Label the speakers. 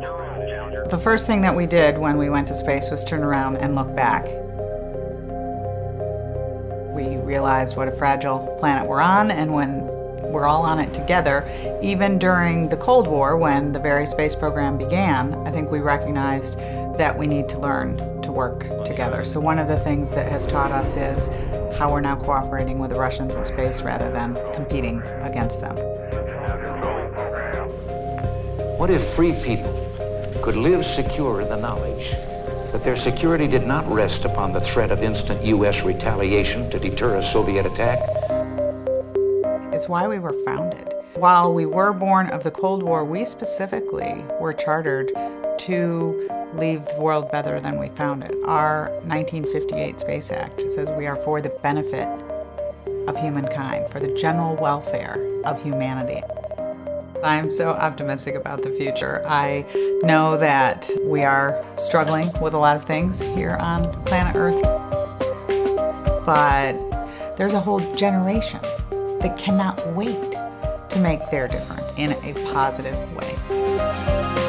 Speaker 1: The first thing that we did when we went to space was turn around and look back. We realized what a fragile planet we're on, and when we're all on it together, even during the Cold War, when the very space program began, I think we recognized that we need to learn to work together. So one of the things that has taught us is how we're now cooperating with the Russians in space rather than competing against them.
Speaker 2: What if free people could live secure in the knowledge that their security did not rest upon the threat of instant U.S. retaliation to deter a Soviet attack?
Speaker 1: It's why we were founded. While we were born of the Cold War, we specifically were chartered to leave the world better than we found it. Our 1958 Space Act says we are for the benefit of humankind, for the general welfare of humanity. I'm so optimistic about the future. I know that we are struggling with a lot of things here on planet Earth, but there's a whole generation that cannot wait to make their difference in a positive way.